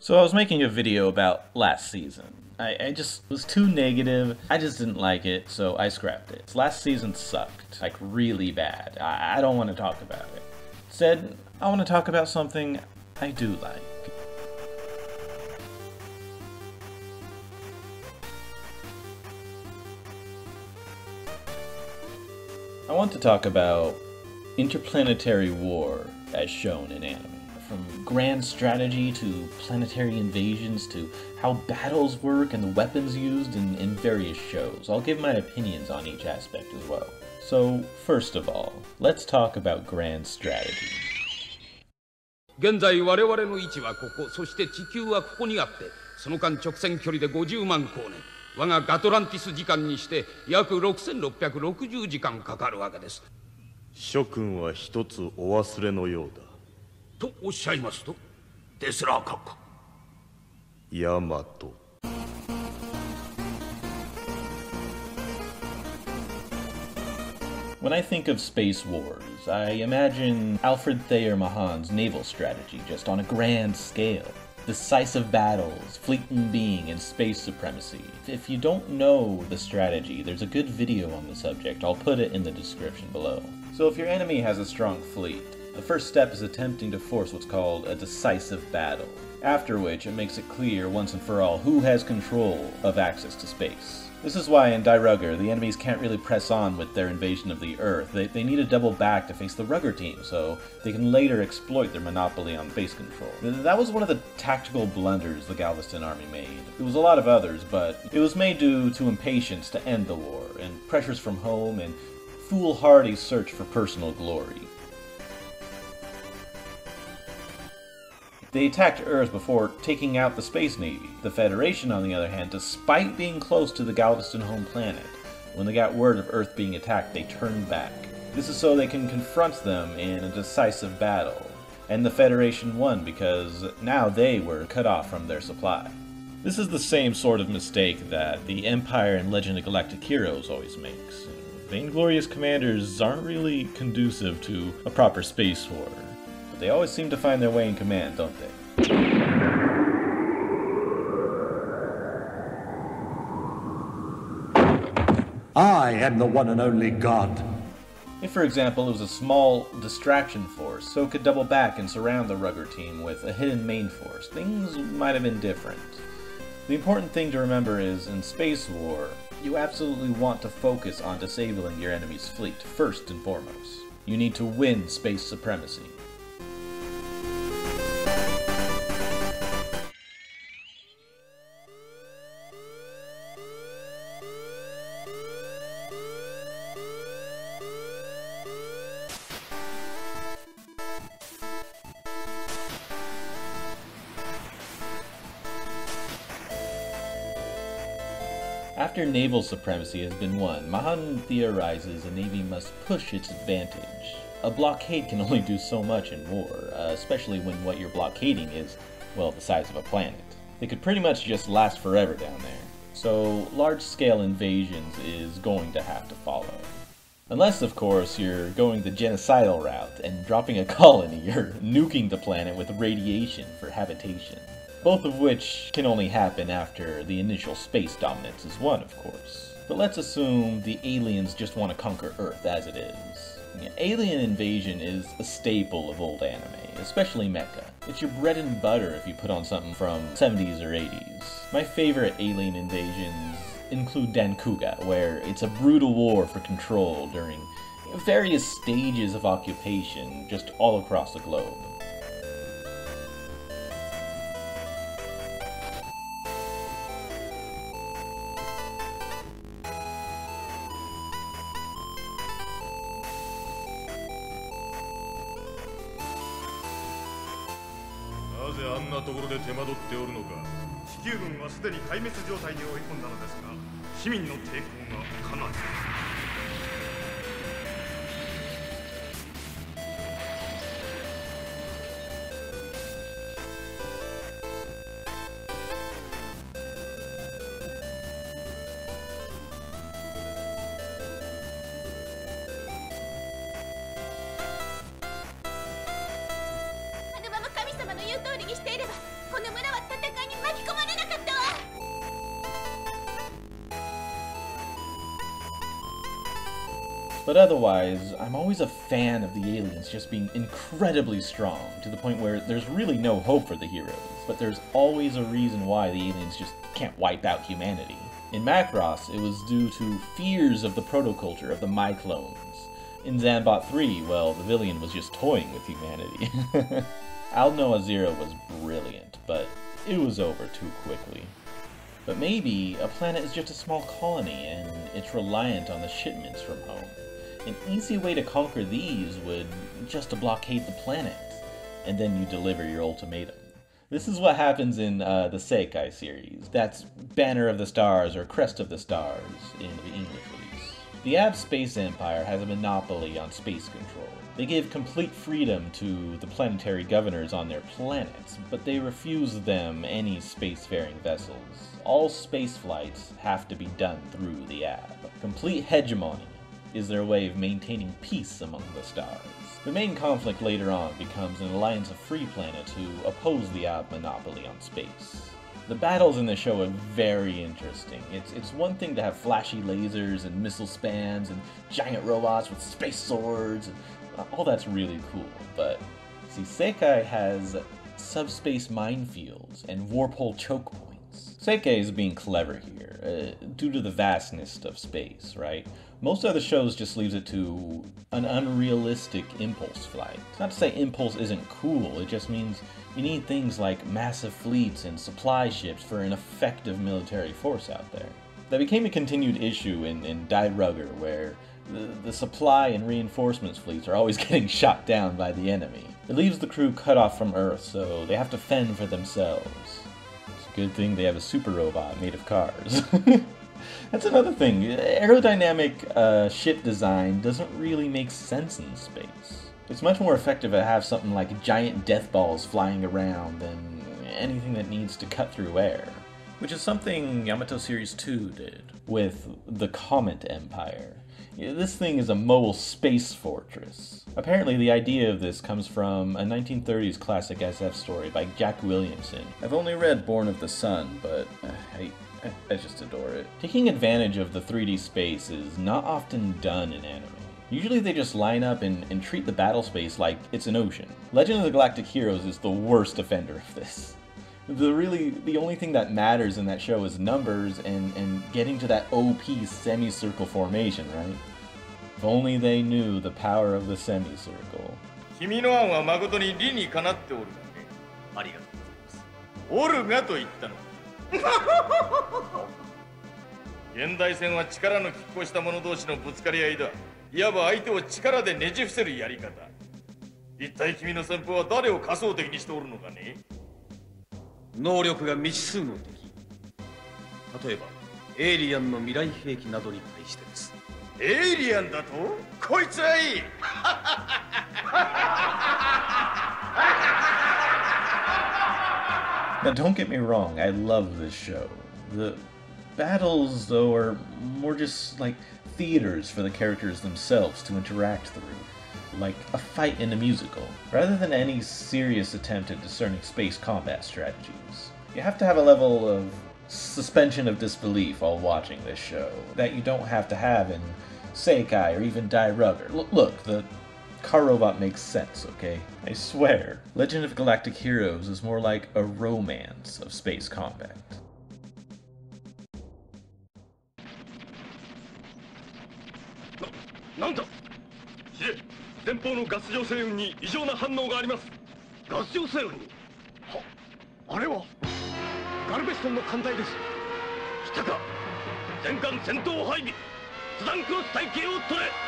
So I was making a video about last season. I, I, just was too negative. I just didn't like it, so I scrapped it. Last season sucked, like really bad. I, I don't want to talk about it. Instead, I want to talk about something I do like. I want to talk about interplanetary war as shown in anime from grand strategy to planetary invasions to how battles work and the weapons used in, in various shows. I'll give my opinions on each aspect as well. So, first of all, let's talk about grand strategy. 現在我々の位置はここそして地球はここにあってその間直線距離で50万光年我がガトランティス時間にして約6660時間かかるわけです諸君は一つお忘れのようだ とおっしゃいますとデスラー閣下ヤマト When I think of Space Wars, I imagine Alfred Thayer Mahan's naval strategy just on a grand scale. Decisive battles, fleeting being, and space supremacy. If you don't know the strategy, there's a good video on the subject. I'll put it in the description below. So if your enemy has a strong fleet, the first step is attempting to force what's called a decisive battle, after which it makes it clear once and for all who has control of access to space. This is why in Dairugger, the enemies can't really press on with their invasion of the Earth. They, they need to double back to face the Rugger team, so they can later exploit their monopoly on space control. That was one of the tactical blunders the Galveston army made. It was a lot of others, but it was made due to impatience to end the war, and pressures from home, and foolhardy search for personal glory. They attacked Earth before taking out the Space Navy. The Federation, on the other hand, despite being close to the Galveston home planet, when they got word of Earth being attacked, they turned back. This is so they can confront them in a decisive battle. And the Federation won because now they were cut off from their supply. This is the same sort of mistake that the Empire and Legend of Galactic Heroes always makes. Vainglorious commanders aren't really conducive to a proper space war. They always seem to find their way in command, don't they? I am the one and only God. If, for example, it was a small distraction force, so it could double back and surround the Rugger team with a hidden main force, things might have been different. The important thing to remember is, in Space War, you absolutely want to focus on disabling your enemy's fleet, first and foremost. You need to win space supremacy. After naval supremacy has been won, Mahan theorizes a navy must push its advantage. A blockade can only do so much in war, uh, especially when what you're blockading is, well, the size of a planet. They could pretty much just last forever down there. So large-scale invasions is going to have to follow. Unless, of course, you're going the genocidal route and dropping a colony or nuking the planet with radiation for habitation both of which can only happen after the initial space dominance is won, of course. But let's assume the aliens just want to conquer Earth as it is. Alien invasion is a staple of old anime, especially mecha. It's your bread and butter if you put on something from 70s or 80s. My favorite alien invasions include Dancouga, where it's a brutal war for control during various stages of occupation just all across the globe. ぜあんなところで手間取っておるのか。地球軍はすでに壊滅状態に追い込んだのですが市民の抵抗がかなり。にしていればこの村は戦いに巻き込まれなかったわ But otherwise, I'm always a fan of the aliens just being incredibly strong, to the point where there's really no hope for the heroes, but there's always a reason why the aliens just can't wipe out humanity. In Macross, it was due to fears of the protoculture of the Micrones. In Zambot 3, well, the villain was just toying with humanity. Aldnoah.Zero was brilliant, but it was over too quickly. But maybe a planet is just a small colony and it's reliant on the shipments from home. An easy way to conquer these would just to blockade the planet, and then you deliver your ultimatum. This is what happens in uh, the Seikai series. That's Banner of the Stars or Crest of the Stars in the English. The Abh Space Empire has a monopoly on space control. They give complete freedom to the planetary governors on their planets, but they refuse them any spacefaring vessels. All space flights have to be done through the Abh. Complete hegemony is their way of maintaining peace among the stars. The main conflict later on becomes an alliance of free planets who oppose the Abh monopoly on space. The battles in the show are very interesting. It's, it's one thing to have flashy lasers and missile spams and giant robots with space swords and all that's really cool, but see, Seikai has subspace minefields and warp hole choke points. Seikai is being clever here, uh, due to the vastness of space, right? Most other shows just leaves it to an unrealistic impulse flight. It's not to say impulse isn't cool, it just means you need things like massive fleets and supply ships for an effective military force out there. That became a continued issue in, in Dairugger, where the, the supply and reinforcements fleets are always getting shot down by the enemy. It leaves the crew cut off from Earth, so they have to fend for themselves. It's a good thing they have a super robot made of cars. That's another thing. Aerodynamic uh, ship design doesn't really make sense in space. It's much more effective to have something like giant death balls flying around than anything that needs to cut through air. Which is something Yamato Series 2 did with the Comet Empire. This thing is a mobile space fortress. Apparently, the idea of this comes from a 1930s classic SF story by Jack Williamson. I've only read Born of the Sun, but uh, I, I, I just adore it. Taking advantage of the 3D space is not often done in anime. Usually they just line up and, and treat the battle space like it's an ocean. Legend of the Galactic Heroes is the worst offender of this the really the only thing that matters in that show is numbers and and getting to that OP semicircle formation, right? If only they knew the power of the semicircle. 君の案は誠に理にかなっておるがね。ありがとうございます。おるがと言ったの。 現代戦は力の拮抗した者同士のぶつかり合いだ。いわば相手を力でねじ伏せるやり方。一体君の戦法は誰を仮想敵にしておるのかね？能力が未知数の敵。例えばエイリアンの未来兵器などに対してです。エイリアンだと？こいつはいい Now, don't get me wrong, I love this show. The battles, though, are more just like theaters for the characters themselves to interact through like a fight in a musical, rather than any serious attempt at discerning space combat strategies. You have to have a level of suspension of disbelief while watching this show that you don't have to have in Seikai or even Dairugger. L- look, the car robot makes sense, okay? I swear. Legend of Galactic Heroes is more like a romance of space combat. 前方のガス状星雲に異常な反応がありますガス状星雲にはあれはガルベストンの艦隊です来たか全艦戦闘配備スダンクロス隊形を取れ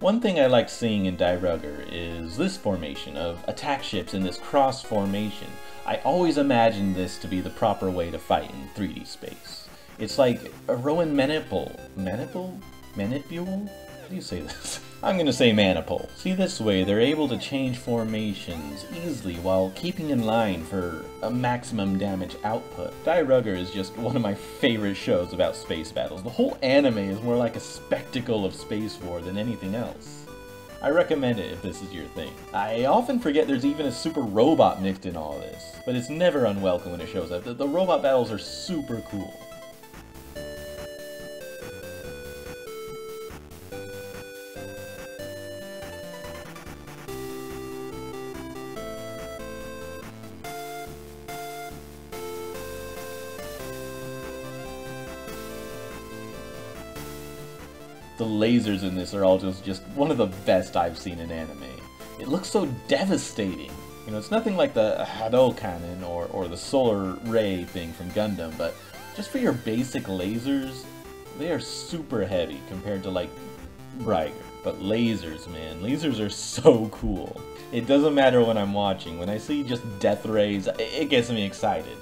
one thing I like seeing in Dairugger is this formation of attack ships in this cross formation. I always imagined this to be the proper way to fight in 3D space. It's like a Roman Manipul. Manipul? Manipule? How do you say this? I'm gonna say Manipul. See this way, they're able to change formations easily while keeping in line for a maximum damage output. Dairugger is just one of my favorite shows about space battles. The whole anime is more like a spectacle of space war than anything else. I recommend it if this is your thing. I often forget there's even a super robot mixed in all this, but it's never unwelcome when it shows up. The, the robot battles are super cool. The lasers in this are all just, just one of the best I've seen in anime. It looks so devastating. You know, it's nothing like the Hadou cannon or, or the solar ray thing from Gundam, but just for your basic lasers, they are super heavy compared to like Braiger. But lasers, man, lasers are so cool. It doesn't matter when I'm watching, when I see just death rays, it gets me excited.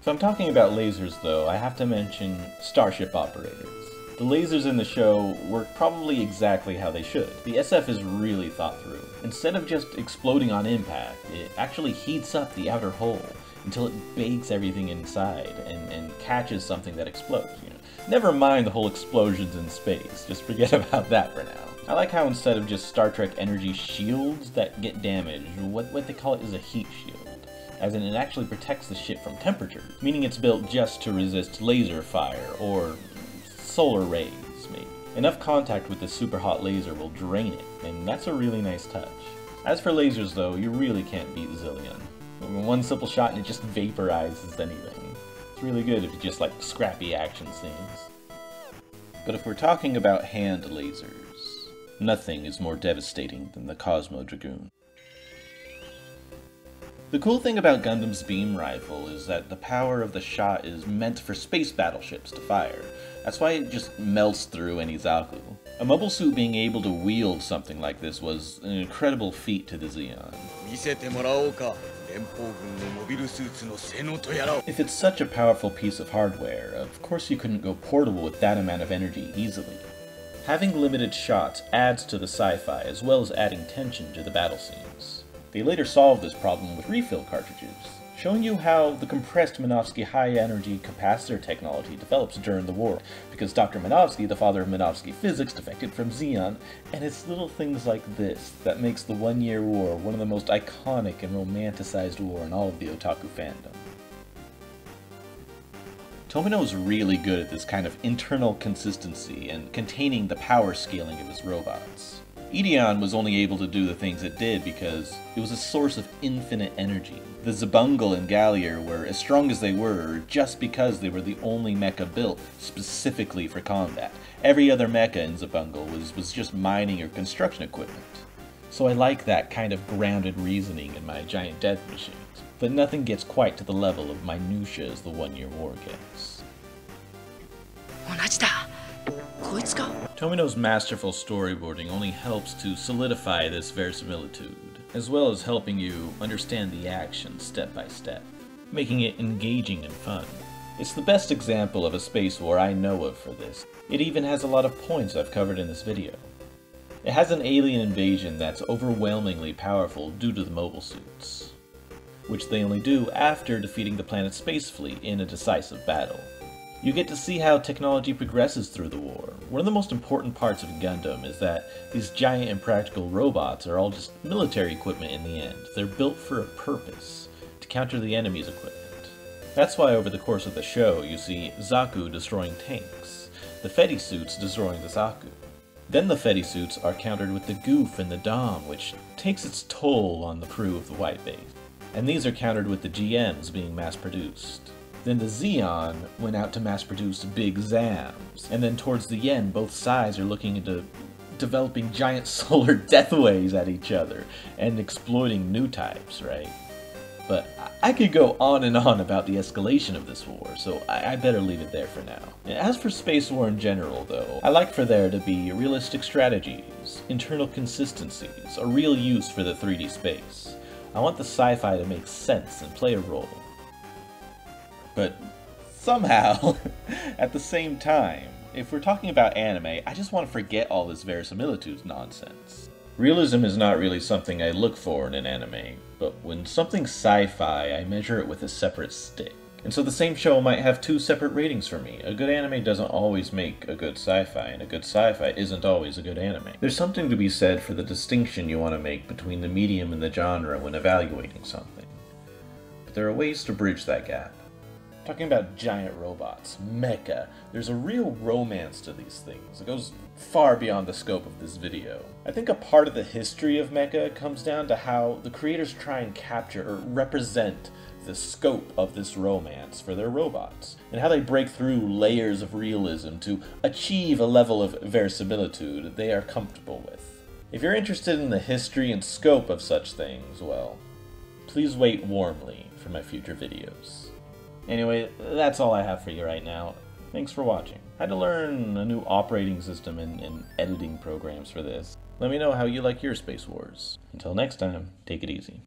So I'm talking about lasers though, I have to mention Starship Operators. The lasers in the show work probably exactly how they should. The SF is really thought through. Instead of just exploding on impact, it actually heats up the outer hull until it bakes everything inside and, and catches something that explodes, you know. Never mind the whole explosions in space, just forget about that for now. I like how instead of just Star Trek energy shields that get damaged, what, what they call it is a heat shield as in it actually protects the ship from temperature, meaning it's built just to resist laser fire or solar rays, maybe. Enough contact with the super hot laser will drain it, and that's a really nice touch. As for lasers though, you really can't beat Zillion. One simple shot and it just vaporizes anything. It's really good if you just like scrappy action scenes. But if we're talking about hand lasers, nothing is more devastating than the Cosmo Dragoon. The cool thing about Gundam's beam rifle is that the power of the shot is meant for space battleships to fire. That's why it just melts through any Zaku. A mobile suit being able to wield something like this was an incredible feat to the Zeon. If it's such a powerful piece of hardware, of course you couldn't go portable with that amount of energy easily. Having limited shots adds to the sci-fi as well as adding tension to the battle scenes. They later solved this problem with refill cartridges, showing you how the compressed Minovsky high-energy capacitor technology develops during the war, because Dr. Minovsky, the father of Minovsky physics, defected from Zeon, and it's little things like this that makes the One Year War one of the most iconic and romanticized war in all of the otaku fandom. Tomino is really good at this kind of internal consistency and containing the power scaling of his robots. Ideon was only able to do the things it did because it was a source of infinite energy. The Xabungle and Gallier were as strong as they were just because they were the only mecha built specifically for combat. Every other mecha in Xabungle was, was just mining or construction equipment. So I like that kind of grounded reasoning in my giant death machines, but nothing gets quite to the level of minutia as the one-year war gets. 同じだ Tomino's masterful storyboarding only helps to solidify this verisimilitude, as well as helping you understand the action step by step, making it engaging and fun. It's the best example of a space war I know of for this. It even has a lot of points I've covered in this video. It has an alien invasion that's overwhelmingly powerful due to the mobile suits, which they only do after defeating the planet's space fleet in a decisive battle. You get to see how technology progresses through the war. One of the most important parts of Gundam is that these giant impractical robots are all just military equipment in the end. They're built for a purpose, to counter the enemy's equipment. That's why over the course of the show you see Zaku destroying tanks, the Fedi suits destroying the Zaku. Then the Fedi suits are countered with the Gouf and the Dom, which takes its toll on the crew of the White Base. And these are countered with the GMs being mass produced. Then the Zeon went out to mass produce big Zams. And then towards the end, both sides are looking into developing giant solar deathways at each other and exploiting new types, right? But I could go on and on about the escalation of this war, so I, better leave it there for now. As for Space War in general, though, I like for there to be realistic strategies, internal consistencies, a real use for the 3D space. I want the sci-fi to make sense and play a role. But somehow, at the same time, if we're talking about anime, I just want to forget all this verisimilitude nonsense. Realism is not really something I look for in an anime, but when something's sci-fi, I measure it with a separate stick. And so the same show might have two separate ratings for me. A good anime doesn't always make a good sci-fi, and a good sci-fi isn't always a good anime. There's something to be said for the distinction you want to make between the medium and the genre when evaluating something. But there are ways to bridge that gap. Talking about giant robots, mecha, there's a real romance to these things. It goes far beyond the scope of this video. I think a part of the history of mecha comes down to how the creators try and capture or represent the scope of this romance for their robots, and how they break through layers of realism to achieve a level of verisimilitude they are comfortable with. If you're interested in the history and scope of such things, well, please wait warmly for my future videos. Anyway, that's all I have for you right now. Thanks for watching. I had to learn a new operating system and, and editing programs for this. Let me know how you like your Space Wars. Until next time, take it easy.